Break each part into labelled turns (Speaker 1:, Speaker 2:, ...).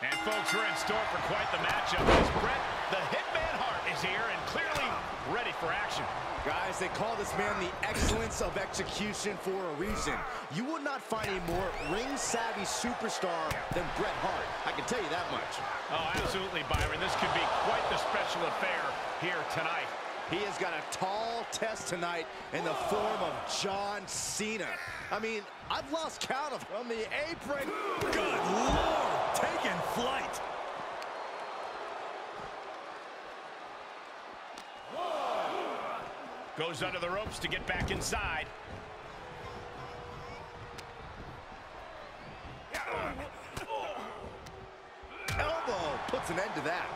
Speaker 1: And folks, we're in store for quite the matchup as Bret, the Hitman Hart, is here and clearly ready for action.
Speaker 2: Guys, they call this man the excellence of execution for a reason. You will not find a more ring-savvy superstar than Bret Hart. I can tell you that much.
Speaker 1: Oh, absolutely, Byron. This could be quite the special affair here tonight.
Speaker 2: He has got a tall test tonight in the form of John Cena. I mean, I've lost count of from the apron.
Speaker 3: Good Lord, taking flight.
Speaker 1: Goes under the ropes to get back inside.
Speaker 2: Elbow puts an end to that.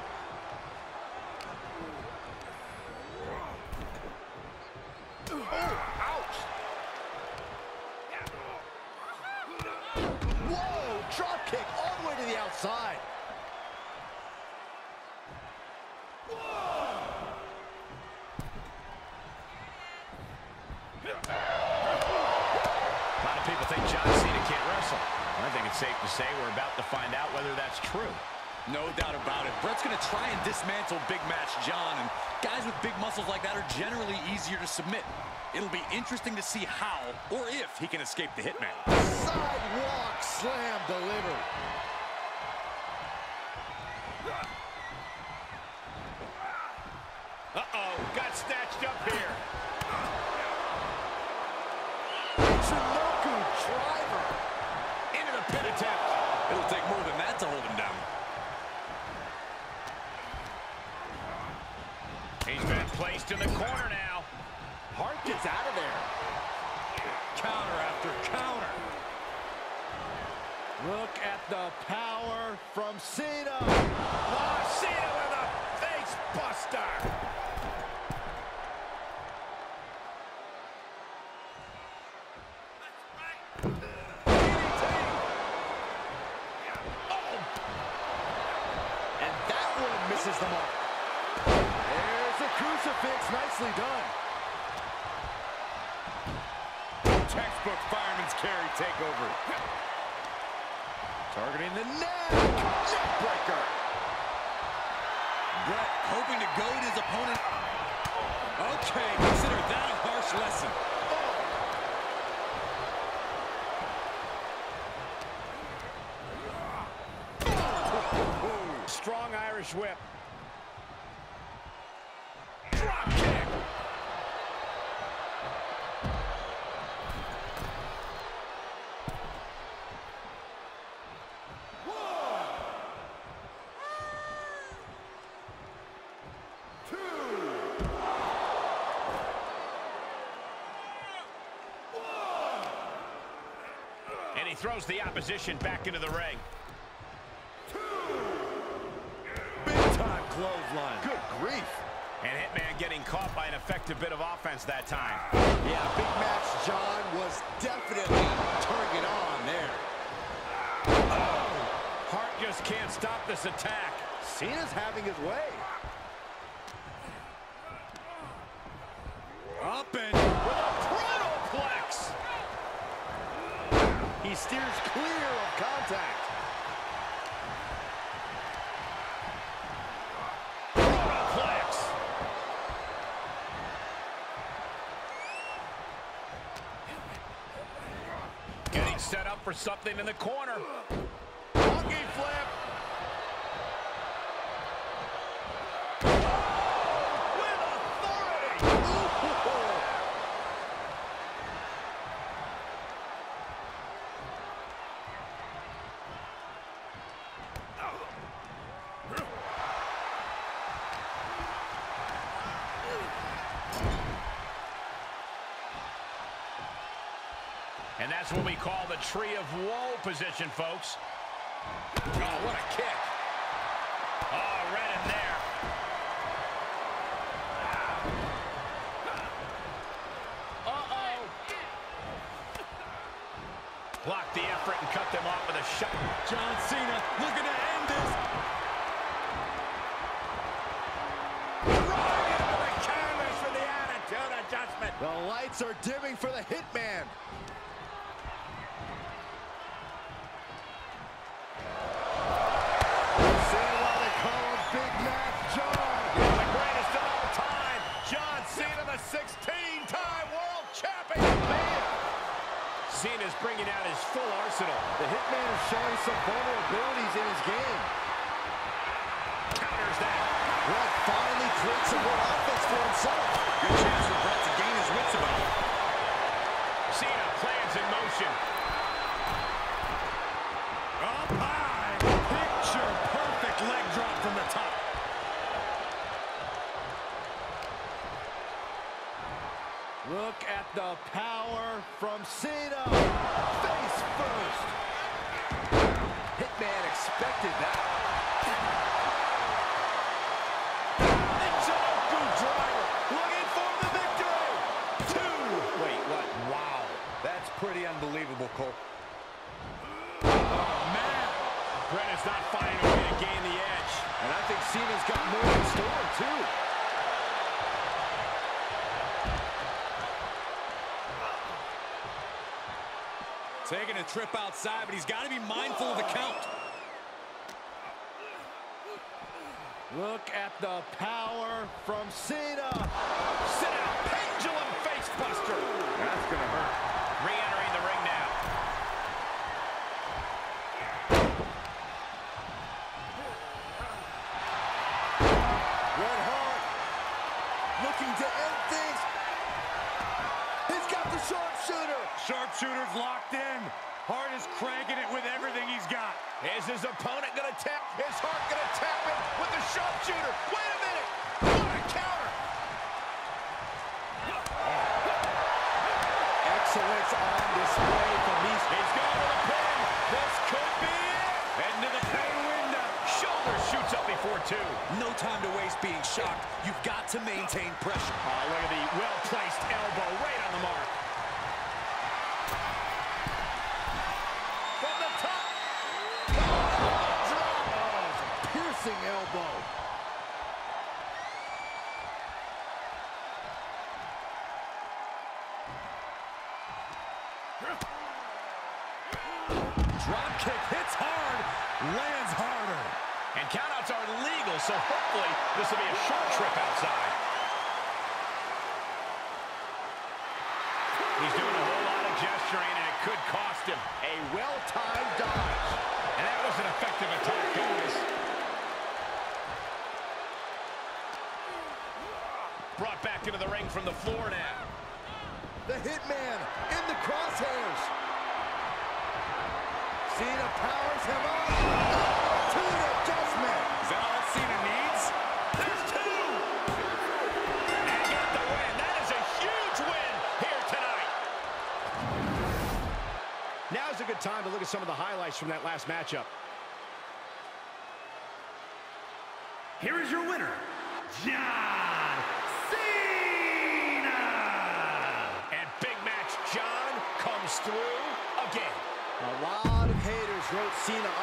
Speaker 2: Oh, ouch. Whoa, drop kick all the way to the outside.
Speaker 1: A lot of people think John Cena can't wrestle. I think it's safe to say we're about to find out whether that's true.
Speaker 3: No doubt about it. Bret's going to try and dismantle Big Match John, and guys with big muscles like that are generally easier to submit. It'll be interesting to see how or if he can escape the Hitman.
Speaker 2: Sidewalk slam delivered.
Speaker 1: Uh-oh, got snatched up here.
Speaker 3: It'll take more than that to hold him down.
Speaker 1: He's been placed in the corner now.
Speaker 2: Hart gets out of there.
Speaker 3: Counter after counter.
Speaker 2: Look at the power from Cena.
Speaker 1: Oh, Cena with a face buster.
Speaker 2: And that one misses the mark. There's the crucifix. Nicely done.
Speaker 3: Textbook fireman's carry takeover.
Speaker 2: Targeting the neck. Neckbreaker.
Speaker 3: Bret hoping to goad his opponent. Okay, consider that a harsh lesson.
Speaker 1: Irish whip. Drop kick. And he throws the opposition back into the ring. And Hitman getting caught by an effective bit of offense that time.
Speaker 2: Yeah, Big Match John was definitely turning it on there.
Speaker 1: Oh, Hart just can't stop this attack.
Speaker 2: Cena's having his way.
Speaker 3: Up and
Speaker 1: With a protoplex.
Speaker 2: He steers clear of contact.
Speaker 1: For something in the corner. And that's what we call the tree of woe position, folks. Oh, what a kick. Oh, right in there. Uh-oh. Blocked the effort and cut them off with a shot.
Speaker 3: John Cena looking to end this.
Speaker 1: The canvas for the.
Speaker 2: The lights are dimming for the Hitman.
Speaker 1: Cena's bringing out his full arsenal.
Speaker 2: The Hitman is showing some vulnerabilities in his game.
Speaker 1: Counters that.
Speaker 2: Bret finally creates some more offense for himself.
Speaker 3: Good chance for Bret to gain his wits about it.
Speaker 1: Cena plans in motion.
Speaker 3: Up
Speaker 2: Look at the power from Cena. Face first. Hitman expected that. Pretty unbelievable, Cole.
Speaker 3: Oh, man.
Speaker 1: Bret is not finding a way to gain the edge.
Speaker 2: And I think Cena's got more in store, too.
Speaker 3: Taking a trip outside, but he's got to be mindful of the count.
Speaker 2: Look at the power from Cena.
Speaker 1: Sit out. Pendulum face buster.
Speaker 2: That's going to hurt.
Speaker 1: Re-entering the ring now.
Speaker 2: Bret Hart looking to end things. He's got the sharpshooter.
Speaker 3: Sharpshooter's locked in. Hart is cranking it with everything he's got.
Speaker 1: Is his opponent going to tap? Is Hart going to tap it with the sharpshooter? Wait a minute.
Speaker 3: Drop kick hits hard, lands harder.
Speaker 1: And countouts are legal, so hopefully this will be a short trip outside. He's doing a whole lot of gesturing, and it could cost him.
Speaker 2: A well-timed dodge.
Speaker 1: And that was an effective attack, guys. Brought back into the ring from the floor now.
Speaker 2: The Hitman in the crosshairs. Cena powers him up. To the adjustment.
Speaker 3: Is that all Cena needs?
Speaker 1: There's two! And got the win. That is a huge win here tonight.
Speaker 2: Now's a good time to look at some of the highlights from that last matchup.
Speaker 1: Here is your winner, John Cena! And Big Match John comes through again.
Speaker 2: A lot of haters wrote Cena